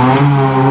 Mm-hmm.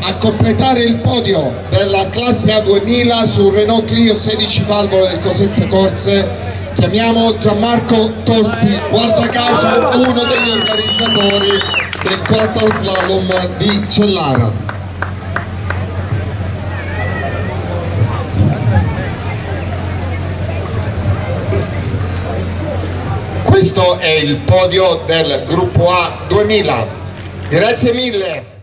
A completare il podio della classe A2000 sul Renault Clio 16 valvole del Cosenza Corse. Chiamiamo Gianmarco Tosti, guarda caso uno degli organizzatori del 4 slalom di Cellara. questo è il podio del gruppo A 2000 grazie mille